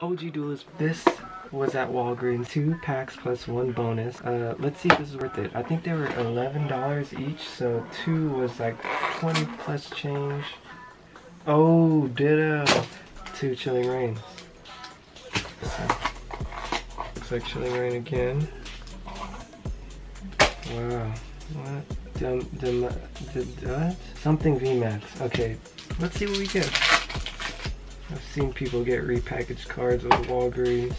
OG Duelist. This was at Walgreens. Two packs plus one bonus. Uh, let's see if this is worth it. I think they were $11 each, so two was like 20 plus change. Oh, ditto. Two Chilling Reigns. So, looks like Chilling Reign again. Wow. What? Dum, dum, what? Something VMAX. Okay, let's see what we get. Seen people get repackaged cards with Walgreens.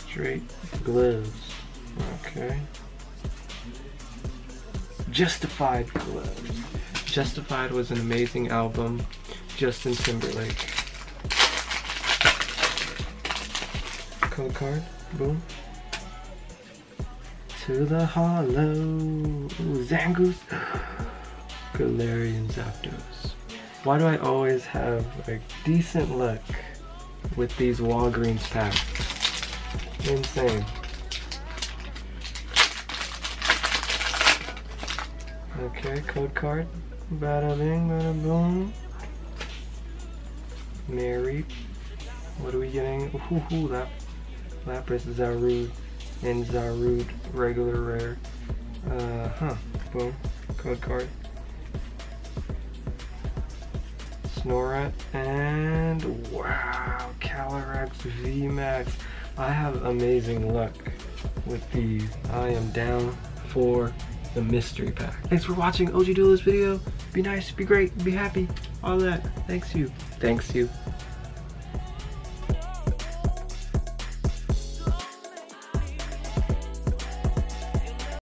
Straight gloves. Okay. Justified gloves. Justified was an amazing album. Justin Timberlake. Code card. Boom. To the hollow. Zangoose. Galarian Zapdos. Why do I always have a decent luck with these Walgreens packs? Insane. Okay, code card. Bada bing, bada boom. Mary. What are we getting? Ooh, ooh, lap, Lapras Zarude and Zarude regular rare. Uh huh. Boom. Code card. Snorunt, and wow, Calyrex VMAX. I have amazing luck with these. I am down for the mystery pack. Thanks for watching OG Duelist video. Be nice, be great, be happy, all that. Thanks you. Thanks you.